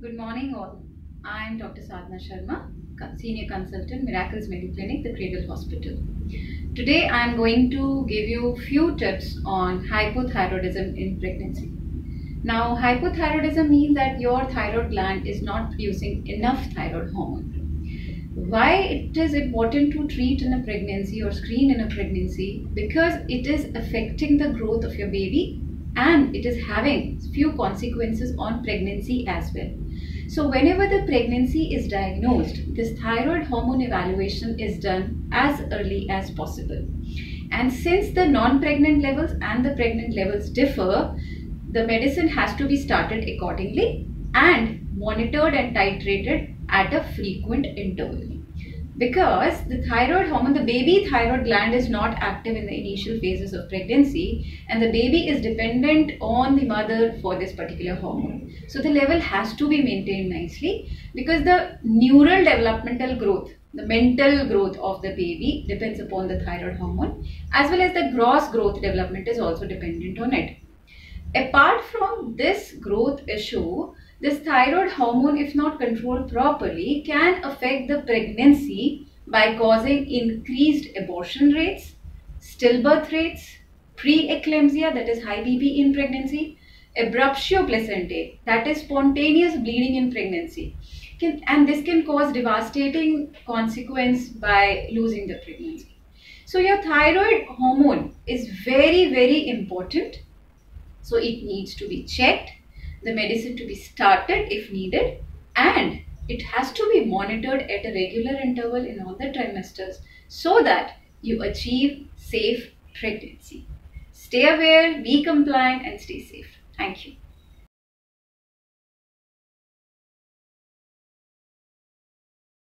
Good morning, all. I am Dr. Sadhna Sharma, Senior Consultant, Miracles Mediclinic, the Cradle Hospital. Today, I am going to give you few tips on hypothyroidism in pregnancy. Now, hypothyroidism means that your thyroid gland is not producing enough thyroid hormone. Why it is important to treat in a pregnancy or screen in a pregnancy? Because it is affecting the growth of your baby and it is having few consequences on pregnancy as well. So whenever the pregnancy is diagnosed, this thyroid hormone evaluation is done as early as possible. And since the non-pregnant levels and the pregnant levels differ, the medicine has to be started accordingly and monitored and titrated at a frequent interval because the thyroid hormone, the baby thyroid gland is not active in the initial phases of pregnancy and the baby is dependent on the mother for this particular hormone. So the level has to be maintained nicely because the neural developmental growth, the mental growth of the baby depends upon the thyroid hormone as well as the gross growth development is also dependent on it. Apart from this growth issue, this thyroid hormone, if not controlled properly, can affect the pregnancy by causing increased abortion rates, stillbirth rates, preeclampsia, that is high BP in pregnancy, abruptio placentae, that is spontaneous bleeding in pregnancy. Can, and this can cause devastating consequence by losing the pregnancy. So your thyroid hormone is very, very important. So it needs to be checked the medicine to be started if needed and it has to be monitored at a regular interval in all the trimesters so that you achieve safe pregnancy. Stay aware, be compliant and stay safe. Thank you.